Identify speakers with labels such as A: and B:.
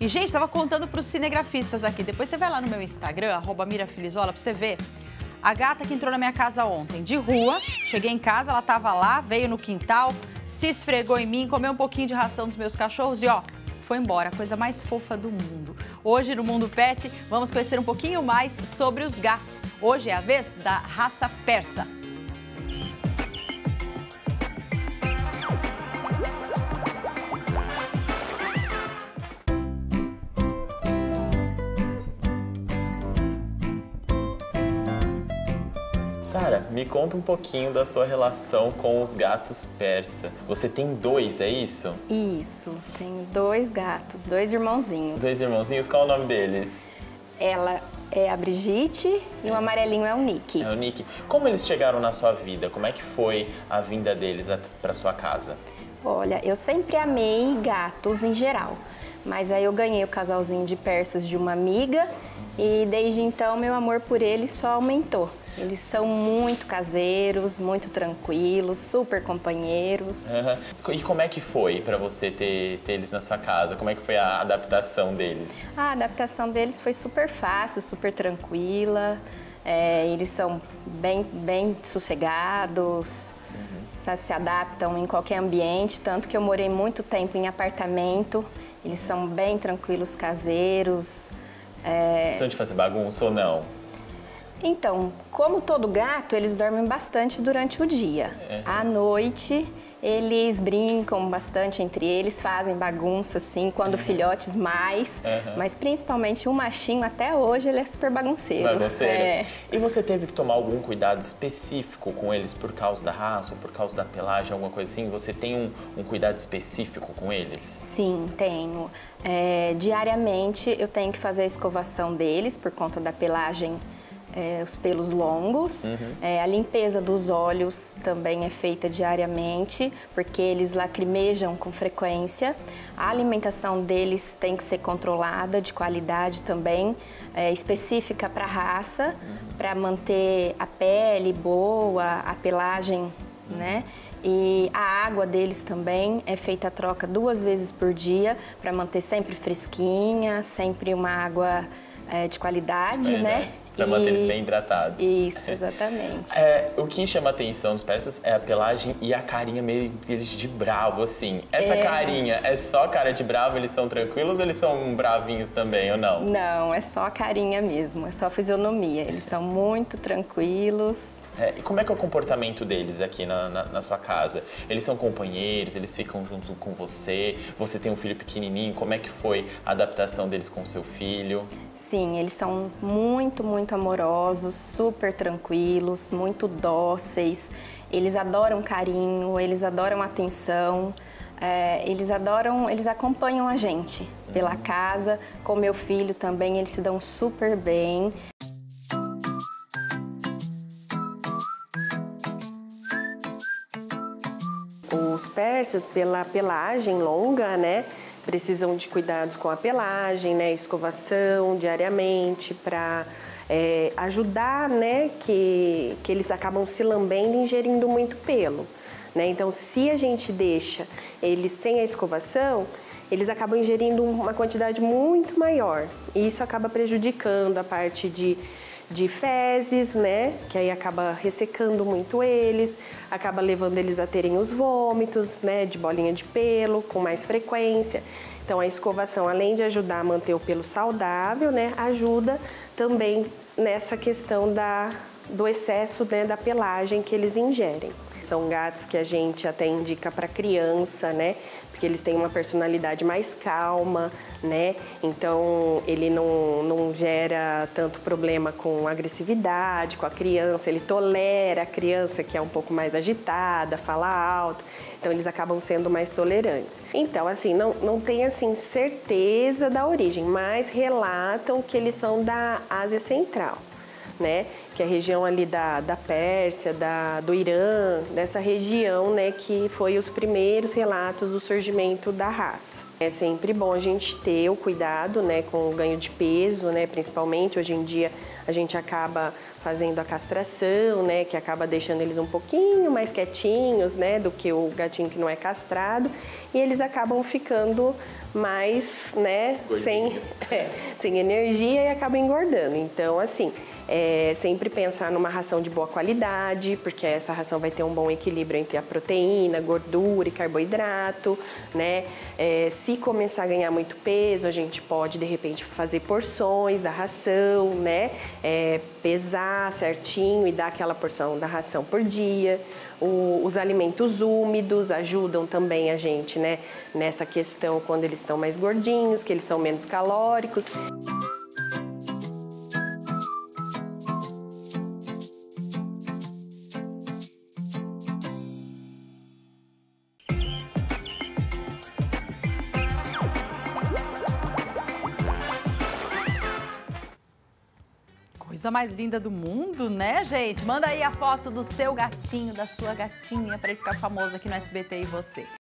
A: E, gente, tava contando para os cinegrafistas aqui. Depois você vai lá no meu Instagram, arroba Mirafilizola, pra você ver. A gata que entrou na minha casa ontem, de rua, cheguei em casa, ela tava lá, veio no quintal, se esfregou em mim, comeu um pouquinho de ração dos meus cachorros e, ó, foi embora, a coisa mais fofa do mundo. Hoje no Mundo Pet, vamos conhecer um pouquinho mais sobre os gatos. Hoje é a vez da raça persa.
B: Sara, me conta um pouquinho da sua relação com os gatos persa. Você tem dois, é isso?
C: Isso, tenho dois gatos, dois irmãozinhos.
B: Dois irmãozinhos, qual é o nome deles?
C: Ela é a Brigitte e o amarelinho é o Nick.
B: É o Nick. Como eles chegaram na sua vida? Como é que foi a vinda deles para sua casa?
C: Olha, eu sempre amei gatos em geral, mas aí eu ganhei o casalzinho de persas de uma amiga e desde então meu amor por eles só aumentou. Eles são muito caseiros, muito tranquilos, super companheiros.
B: Uhum. E como é que foi para você ter, ter eles na sua casa? Como é que foi a adaptação deles?
C: A adaptação deles foi super fácil, super tranquila. É, eles são bem, bem sossegados, uhum. sabe, se adaptam em qualquer ambiente, tanto que eu morei muito tempo em apartamento. Eles são bem tranquilos, caseiros.
B: É... São de fazer bagunça ou não?
C: Então, como todo gato, eles dormem bastante durante o dia. É. À noite, eles brincam bastante entre eles, fazem bagunça, assim, quando uhum. filhotes mais. Uhum. Mas principalmente o machinho, até hoje, ele é super bagunceiro.
B: Bagunceiro. É. E você teve que tomar algum cuidado específico com eles por causa da raça ou por causa da pelagem, alguma coisa assim? Você tem um, um cuidado específico com eles?
C: Sim, tenho. É, diariamente eu tenho que fazer a escovação deles por conta da pelagem é, os pelos longos. Uhum. É, a limpeza dos olhos também é feita diariamente, porque eles lacrimejam com frequência. A alimentação deles tem que ser controlada, de qualidade também, é, específica para a raça, uhum. para manter a pele boa, a pelagem, uhum. né? E a água deles também é feita a troca duas vezes por dia para manter sempre fresquinha, sempre uma água é, de qualidade, né?
B: Para manter eles bem hidratados.
C: Isso, exatamente.
B: É, o que chama a atenção dos persas é a pelagem e a carinha meio deles de bravo, assim. Essa é... carinha é só cara de bravo, eles são tranquilos ou eles são bravinhos também, ou não?
C: Não, é só a carinha mesmo, é só a fisionomia. Eles são muito tranquilos.
B: É, e como é que é o comportamento deles aqui na, na, na, sua casa? Eles são companheiros, eles ficam junto com você, você tem um filho pequenininho, como é que foi a adaptação deles com o seu filho?
C: Sim, eles são muito, muito amorosos, super tranquilos, muito dóceis. Eles adoram carinho, eles adoram atenção. É, eles adoram, eles acompanham a gente pela casa. Com meu filho também, eles se dão super bem. Os persas, pela pelagem longa, né? precisam de cuidados com a pelagem, né, escovação diariamente para é, ajudar, né, que, que eles acabam se lambendo e ingerindo muito pelo. Né? Então, se a gente deixa eles sem a escovação, eles acabam ingerindo uma quantidade muito maior. E isso acaba prejudicando a parte de, de fezes, né? Que aí acaba ressecando muito eles, acaba levando eles a terem os vômitos, né? De bolinha de pelo com mais frequência. Então, a escovação, além de ajudar a manter o pelo saudável, né, ajuda também nessa questão da, do excesso né, da pelagem que eles ingerem. São gatos que a gente até indica para criança, né? Porque eles têm uma personalidade mais calma, né? Então ele não, não gera tanto problema com agressividade com a criança, ele tolera a criança que é um pouco mais agitada, fala alto. Então eles acabam sendo mais tolerantes. Então, assim, não, não tem assim certeza da origem, mas relatam que eles são da Ásia Central.
D: Né? Que é a região ali da, da Pérsia, da, do Irã, dessa região, né? Que foi os primeiros relatos do surgimento da raça. É sempre bom a gente ter o cuidado, né? Com o ganho de peso, né? Principalmente hoje em dia a gente acaba fazendo a castração, né, que acaba deixando eles um pouquinho mais quietinhos, né, do que o gatinho que não é castrado, e eles acabam ficando mais, né, sem, é, sem energia e acabam engordando. Então, assim, é, sempre pensar numa ração de boa qualidade, porque essa ração vai ter um bom equilíbrio entre a proteína, gordura e carboidrato, né? É, se começar a ganhar muito peso, a gente pode de repente fazer porções da ração, né? É, pesar certinho e dar aquela porção da ração por dia. O, os alimentos úmidos ajudam também a gente, né? Nessa questão quando eles estão mais gordinhos, que eles são menos calóricos.
A: Coisa mais linda do mundo, né, gente? Manda aí a foto do seu gatinho, da sua gatinha, para ele ficar famoso aqui no SBT e você.